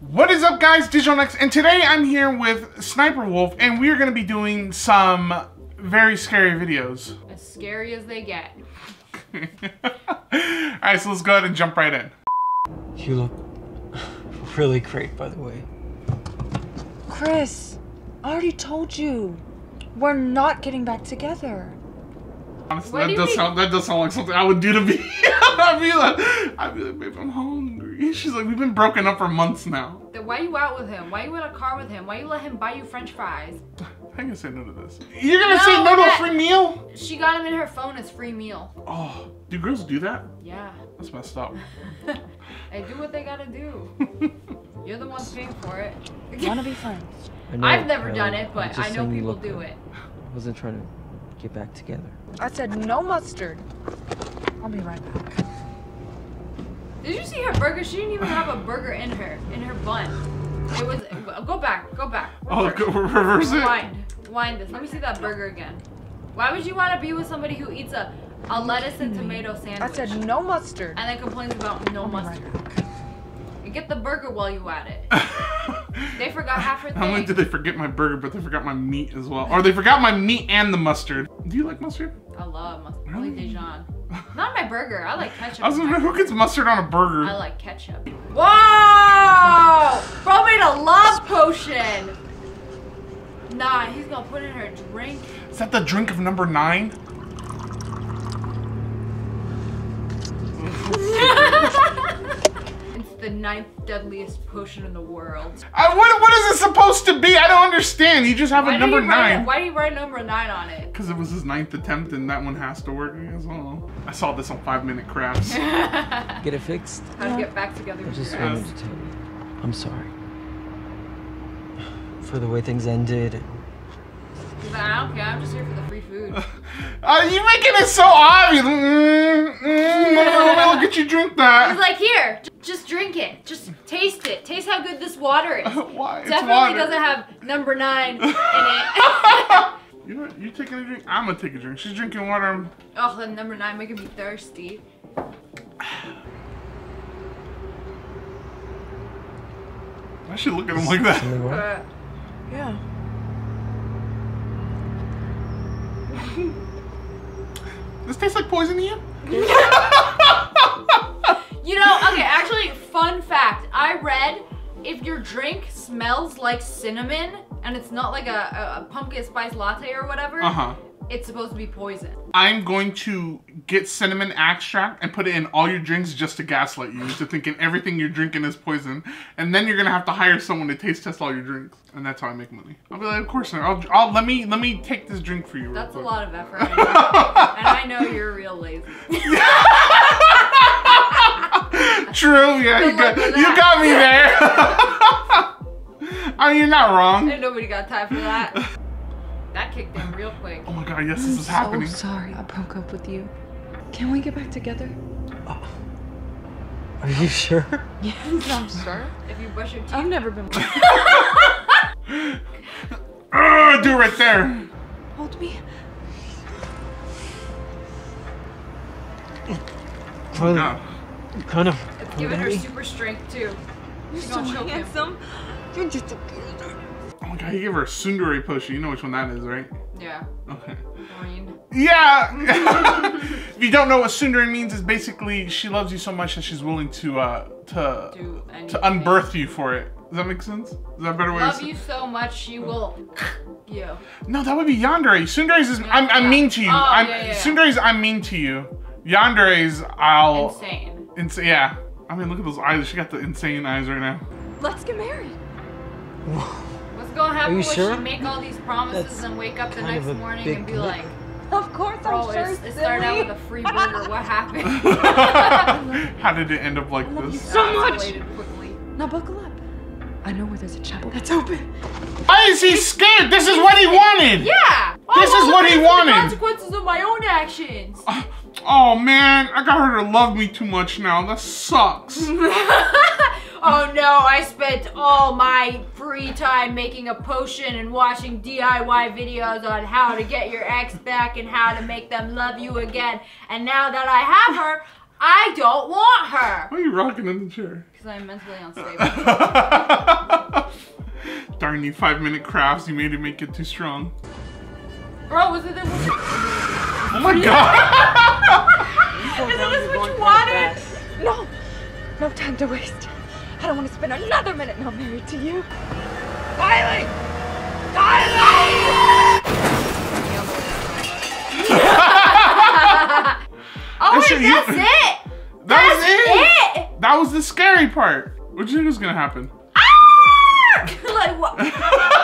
What is up guys, Digital Nex, and today I'm here with Sniper Wolf, and we are going to be doing some very scary videos. As scary as they get. Alright, so let's go ahead and jump right in. You look really great, by the way. Chris, I already told you. We're not getting back together. Honestly, What do that does, sound, that does sound like something I would do to me. I'd be like, I'd be like, babe, I'm hungry. She's like, we've been broken up for months now. Then why you out with him? Why you in a car with him? Why you let him buy you french fries? I can say no to this. You're gonna No, say no to a free meal? She got him in her phone as free meal. Oh, do girls do that? Yeah. That's messed up. they do what they gotta do. You're the one paying for it. Wanna be friends? I know, I've never Kylie. done it, but I know people look do it. I wasn't trying to get back together. I said no mustard. I'll be right back. Did you see her burger? She didn't even have a burger in her, in her bun. It was, go back, go back. Oh, reverse. go, reverse it. Wind, Rewind this. Let me see that burger again. Why would you want to be with somebody who eats a, a lettuce and tomato sandwich? I said no mustard. And then complains about no oh I'll mustard. You get the burger while you at it. They forgot half her Not only did they forget my burger, but they forgot my meat as well. Or they forgot my meat and the mustard. Do you like mustard? I love mustard. I like Really? Dijon. Not my burger. I like ketchup. I was wondering who gets mustard on a burger. I like ketchup. Whoa! Bro made a love potion. Nah, he's gonna put in her drink. Is that the drink of number nine? it's the ninth deadliest potion in the world. I, what, what is it supposed to be? I don't understand. You just have Why a number he write it- nine. Why do you write number nine on it? Because it was his ninth attempt and that one has to work. I guess. I don't know. I saw this on Five Minute Crafts. Get it fixed? How to get back together I just wanted to tell you, I'm sorry. For the way things ended. He's like, I don't care. I'm just here for the free food. uh, you making it so obvious. Mm, mm, let, me, let me look at you drink He's that. like, here, j- just drink it. Just taste it. Taste how good this water is. Why? It's Definitely water. doesn't have number nine in it. You know? You taking a drink? I'm gonna take a drink. She's drinking water. Oh, the number nine making me thirsty. I should look at him like that. Something wrong? Uh, Yeah. This tastes like poison to you? you if your drink smells like cinnamon and it's not like a, a, pumpkin spice latte or whatever, Uh huh. it's supposed to be poison. I'm going to get cinnamon extract and put it in all your drinks just to gaslight you into thinking everything you're drinking is poison, and then you're gonna have to hire someone to taste test all your drinks, and that's how I make money. I'll be like, of course, not. I'll, I'll let me let me take this drink for you. That's a lot of effort. I and I know you're real lazy. True, yeah, you got, you got me there. I mean, you're not wrong. Ain't nobody got time for that. That kicked in real quick. Oh my god, yes, this is happening. I'm so sorry I broke up with you. Can we get back together? Are you sure? Yes, I'm sure. If you brush your teeth, I've never been. Ugh, uh, do it right there. Hold me. Kylie, God. kind of. It's giving her super strength too. You're She so gonna him. You're just a beauty. Oh my god, he gave her a Tsundere potion. You know which one that is, right? Yeah, Okay. green. Yeah. if you don't know what Tsundere means, is basically she loves you so much that she's willing to uh to to unbirth you for it. Does that make sense? Is that a better way? to Love say- you so much, she will. you. No, that would be Yandere. Tsundere's is I'm, I'm Yeah. mean to you. Oh, I'm yeah, yeah, yeah. Tsundere's I'm mean to you. Yandere's I'll Insane. Ins- yeah. I mean, look at those eyes. She got the insane eyes right now. Let's get married. What's gonna happen you when sure? she make all these promises That's and wake up the next morning and be commitment. like, Of course, bro, I'm sure. it's, it started out with a free burger. What happened? How did it end up like this? so much. Quickly. Now buckle up. I know where there's a chapel that's open. Why is he scared? This is what he wanted. Yeah. This is what he pay for the wanted. Consequences of my own actions. Oh man, I got her to love me too much now. That sucks. oh no, I spent all my free time making a potion and watching DIY videos on how to get your ex back and how to make them love you again. And now that I have her, I don't want her. Why are you rocking in the chair? Because I'm mentally unstable. Darn you five minute crafts you made to make it too strong. Bro, was it this? Oh my god! Isn't this what you wanted? No, no time to waste. I don't want to spend another minute not married to you. Kylie! Oh That's wait, it, you- that's it. That That's was it. it. That was the scary part. What do you think was gonna happen? Ah! like what? what was so scary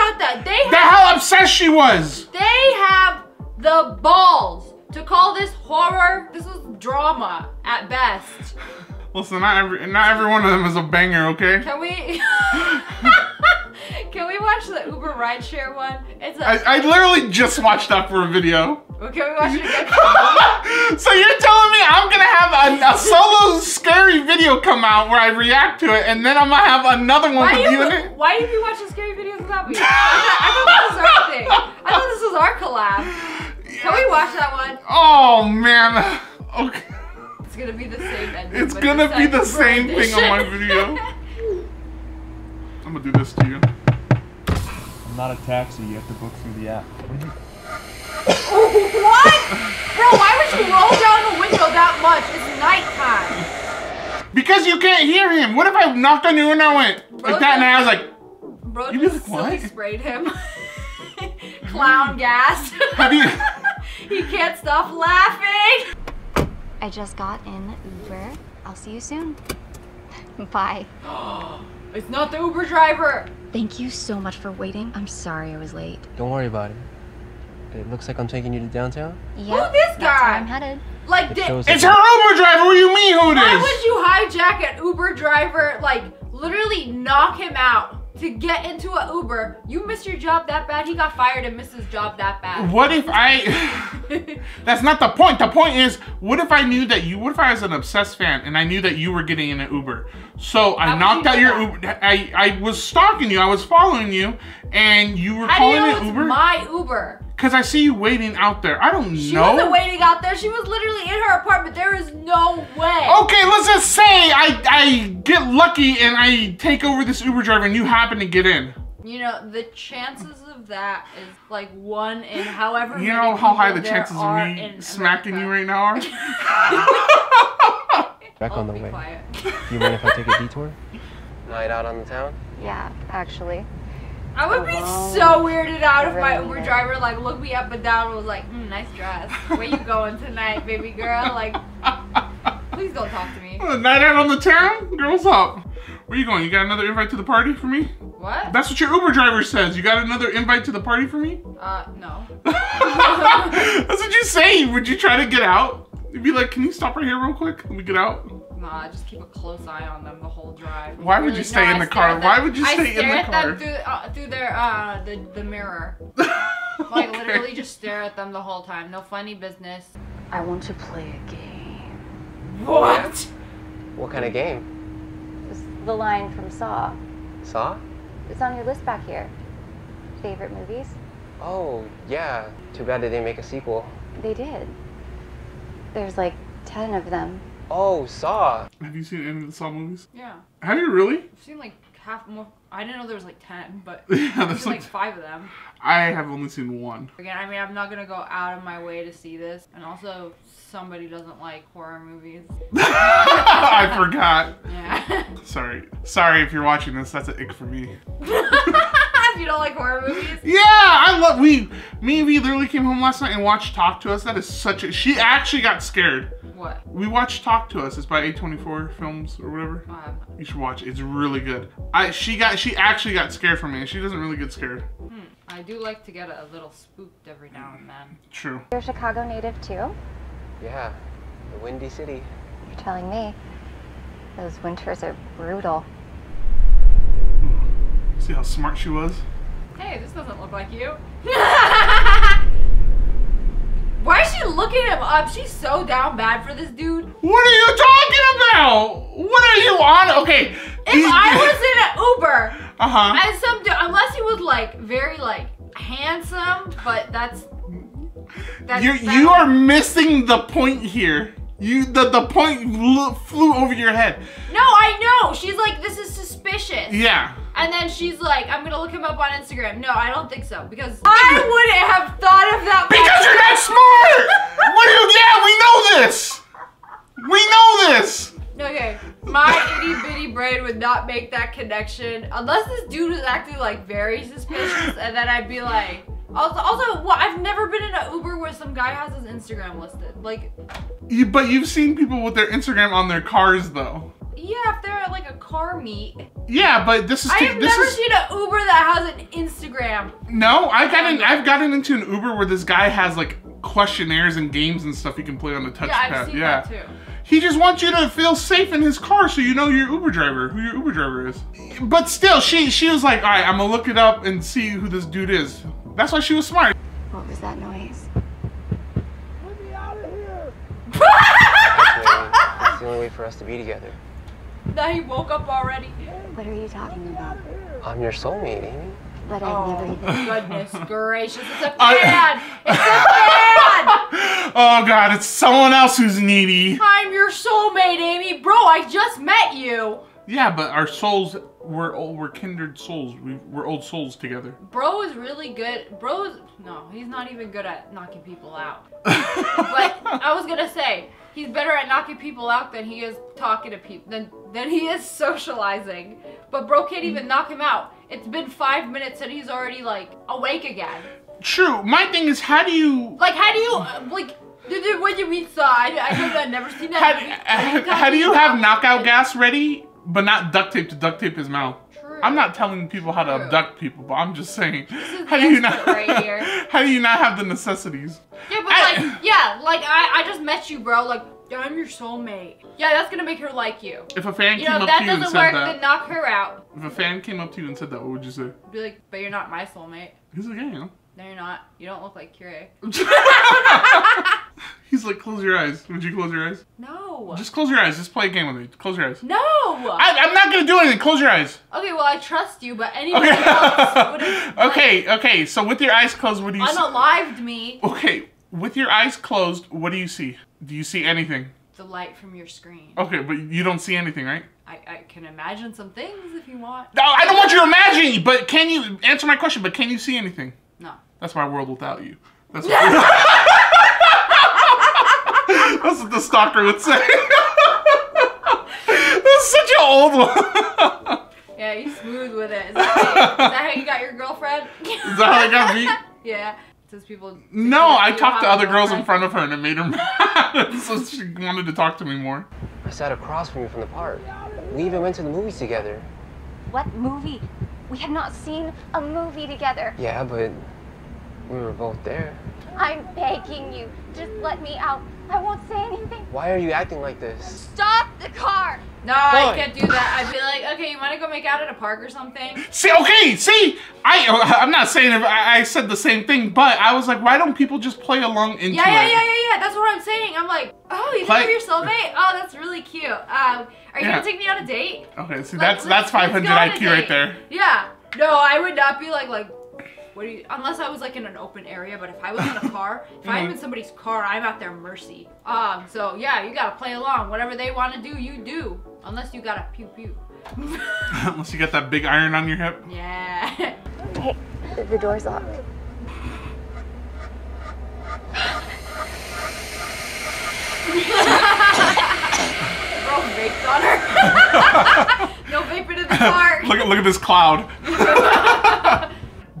about that? They have, how obsessed she was. they have the balls to call this horror. This is drama at best. Listen, not every not every one of them is a banger, okay? Can we? Can we watch the Uber rideshare one? It's a. I, I literally just watched that for a video. Can we watch it again? so you're telling me I'm gonna have a, a solo scary video come out where I react to it, and then I'm gonna have another one Why with do you in it? why do you watch the scary videos without me? I thought, I thought this was our thing. I thought this was our collab. Can we watch that one? Oh man. Okay. It's gonna be the same ending. It's gonna be the same thing on my video. I'm gonna do this to you. I'm not a taxi. You have to book through the app. what? Bro, why would you roll down the window that much? It's nighttime. Because you can't hear him. What if I knocked on you and I went like that, and I was like, Bro You be just like, what? sprayed him. Clown gas. Have you? he can't stop laughing. I just got in Uber. I'll see you soon. Bye. It's not the Uber driver. Thank you so much for waiting. I'm sorry I was late. Don't worry about it. It looks like I'm taking you to downtown. Yep, this That's where guy? I'm headed. Like, It did, It's her Uber driver. What do you mean who it why would you hijack an Uber driver? Like, literally knock him out to get into a Uber. You missed your job that bad. He got fired and missed his job that bad. What if I? That's not the point. The point is, what if I knew that you? What if I was an obsessed fan and I knew that you were getting in an Uber? So I How knocked you out your that? Uber. I I was stalking you. I was following you, and you were How do you calling know it it's Uber my Uber? Because I see you waiting out there. I don't She know. wasn't waiting out there. She was literally in her apartment. There is no way. Okay, let's just say I I get lucky and I take over this Uber driver and you happen to get in. You know, the chances of that is like one in however You many know how high the chances of are me in smacking you right now are? Back I'll on the be way. quiet. You mind if I take a detour? Night out on the town? Yeah, actually. I would be Alone. so weirded out if my Uber driver like looked me up and down and was like, hmm, nice dress. Where you going tonight, baby girl? Like, please don't talk to me. Night out on the town? Girls up. Where you going? You got another invite to the party for me? What? That's what your Uber driver says. You got another invite to the party for me? Uh, no. That's what you say. Would you try to get out? You'd be like, can you stop right here real quick? Let me get out. Nah, just keep a close eye on them the whole drive. Why would you stay in the car? them- Why would you stay in stare the at car? them through, uh, through their, uh, the, the mirror. Like, Okay. literally just stare at them the whole time. No funny business. I want to play a game. What? What kind of game? It's the line from Saw. Saw? It's on your list back here. Favorite movies? Oh, yeah. Too bad they didn't make a sequel. They did. There's like 10 of them. Oh, Saw. Have you seen any of the Saw movies? Yeah. Have you really? I've seen like half more. I didn't know there was like 10, but Yeah, I've there's seen like like five of them. I have only seen one. Again, I mean, I'm not gonna go out of my way to see this. And also, somebody doesn't like horror movies. I forgot. Yeah. Sorry. Sorry if you're watching this. That's an ick for me. If you don't like horror movies. Yeah, I love we me and V literally came home last night and watched Talk to Us. That is such a she actually got scared. What? We watched Talk to Us. It's by A24 Films or whatever. Oh, You should watch it. It's really good. I she got she actually got scared from me. She doesn't really get scared. hmm. I do like to get a little spooked every now and then. True. You're a Chicago native too? Yeah. The Windy City. You're telling me. Those winters are brutal. See how smart she was? Hey, this doesn't look like you. Why is she looking him up? She's so down bad for this dude. What are you talking about? What are you on? Okay. If I was in an Uber Uh huh. and some dude, unless he was like very like handsome, but that's that's You that- you are missing the point here. You the the point flew over your head. No, I know. She's like, this is suspicious. Yeah. And then she's like, I'm gonna look him up on Instagram. No, I don't think so because I wouldn't have thought of that. Because you're not smart! what do you, yeah, we know this! We know this! Okay, my itty bitty brain would not make that connection unless this dude was acting like very suspicious, and then I'd be like. Also, also, well, I've never been in an Uber where some guy has his Instagram listed. Like, You, but you've seen people with their Instagram on their cars, though. Yeah, if they're at like a car meet. Yeah, but this is I have this never is seen an Uber that has an Instagram. no. I got in. I've gotten into an Uber where this guy has like questionnaires and games and stuff you can play on the touchpad. Yeah, I've seen yeah. that too. He just wants you to feel safe in his car so you know your Uber driver, who your Uber driver is. But still, she she was like, all right, I'm gonna look it up and see who this dude is. That's why she was smart. What was that noise? Let me out of here! That's the only way for us to be together. Now he woke up already. What are you talking about? I'm your soulmate, Amy. But I've Oh, never goodness gracious. It's a fan! It's a fan! Oh god, it's someone else who's needy. I'm your soulmate, Amy. Bro, I just met you. Yeah, but our souls we're old, we're kindred souls. We, we're old souls together. Bro is really good. Bro is. No, he's not even good at knocking people out. But I was gonna say, he's better at knocking people out than he is talking to people, than, than he is socializing. But bro can't even knock him out. It's been five minutes and he's already like awake again. True. My thing is, how do you Like, how do you, uh, like, what do you mean, sir? I, I I've never seen how, that movie. How, how do you have knockout gas ready, but not duct tape to duct tape his mouth? True. I'm not telling people how to True. abduct people, but I'm just saying, how do you not? right here. how do you not have the necessities? Yeah, but I- like, yeah, like I, I just met you, bro. Like, I'm your soulmate. Yeah, that's gonna make her like you. If a fan You came know, if up that to you and doesn't said work, that, then knock her out. if a fan came up to you and said that, what would you say? Be like, but you're not my soulmate. He's like, yeah, you know. No, you're not. You don't look like Kure. He's like, close your eyes. Would you close your eyes? No. Just close your eyes. Just play a game with me. Close your eyes. no. I, I'm not gonna do anything. Close your eyes. okay, well I trust you, but anybody else would have okay, okay. So with your eyes closed, what do you unalived me. Okay, with your eyes closed, what do you see? Do you see anything? The light from your screen. Okay, but you don't see anything, right? I, I can imagine some things if you want. No, I don't want you to imagine, but can you answer my question? But can you see anything? No. That's my world without you. That's what, That's what the stalker would say. That's such an old one. Yeah, you smooth with it. Is that, how, is that how you got your girlfriend? Is that how they got me? Yeah. Says people. No, I talked to other girls in front of her and it made her mad. so she wanted to talk to me more. I sat across from you from the park. We even went to the movies together. What movie? We have not seen a movie together. Yeah, but we were both there. I'm begging you. Just let me out. I won't say anything. Why are you acting like this? Stop the car. No, I can't do that. I'd be like, okay, you want to go make out at a park or something? See, okay, see, I I'm not saying if I, I said the same thing, but I was like, why don't people just play along into Yeah, yeah, it? yeah, yeah, yeah. That's what I'm saying. I'm like, oh, you Play- think you're soulmate? Oh, that's really cute. Um, are you Yeah. gonna take me on a date? Okay, see, Like, that's that's 500 go IQ right there. Yeah. No, I would not be like like. What do you? Unless I was like in an open area, but if I was in a car, if I'm Mm-hmm. in somebody's car, I'm at their mercy. Um. So yeah, you gotta play along. Whatever they want to do, you do. Unless you got a pew pew. Unless you got that big iron on your hip. yeah. Hey, the, the door's locked. Bro vaped on her. no vaping in the car. Look at look at this cloud.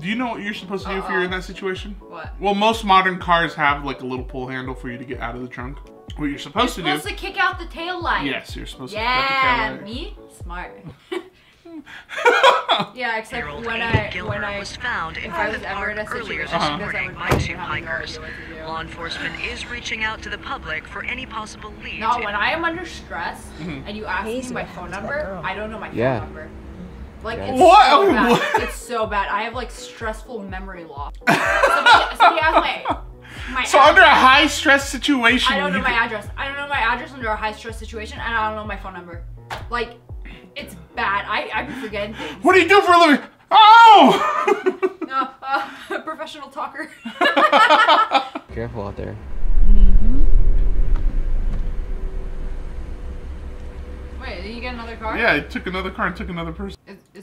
Do you know what you're supposed to do if you're in that situation? What? Well, most modern cars have like a little pull handle for you to get out of the trunk. What you're supposed to do? Supposed to kick out the tail light. Yes, you're supposed Yeah, to cut the tail light. me smart. yeah, except Year-old when Amy I Gilmer when I was found in if I was Griffith ever in a Park earlier situation this Uh-huh. like this, I morning would by two have no hikers. idea what to do. Law enforcement is reaching out to the public for any possible leads. No, when I am under stress Mm-hmm. and you ask me my phone number, I don't know my Yeah. phone number. Like it's What? so bad. What? It's so bad. I have like stressful memory loss. somebody, somebody asked my my So under a high stress situation, I don't know my address. I don't know my address under a high stress situation, and I don't know my phone number. Like, it's bad. I I be forgetting things. What do you do for a living? Oh! No, uh, professional talker. Careful out there. Wait, did you get another car? yeah, I took another car and took another person.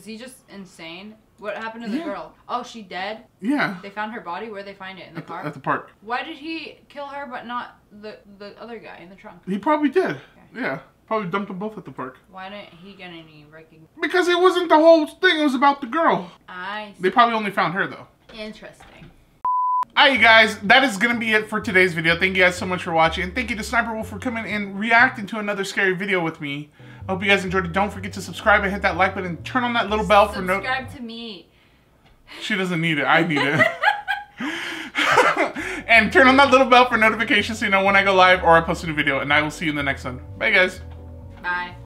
He just insane? What happened to the Yeah. girl? Oh, she dead? Yeah. They found her body. Where they find it in the At the, car? at the park. Why did he kill her but not the the other guy in the trunk? He probably did. Yeah. Probably dumped them both at the park. Why didn't he get any recognition? Because it wasn't the whole thing, it was about the girl. I They probably only found her though. see. Interesting. Alright you guys, that is gonna be it for today's video. Thank you guys so much for watching. And thank you to Sniper Wolf for coming and reacting to another scary video with me. Hope you guys enjoyed it. Don't forget to subscribe and hit that like button. Turn on that little bell for no Subscribe to me. She doesn't need it. I need it. and turn on that little bell for notifications so you know when I go live or I post a new video. And I will see you in the next one. Bye, guys. Bye.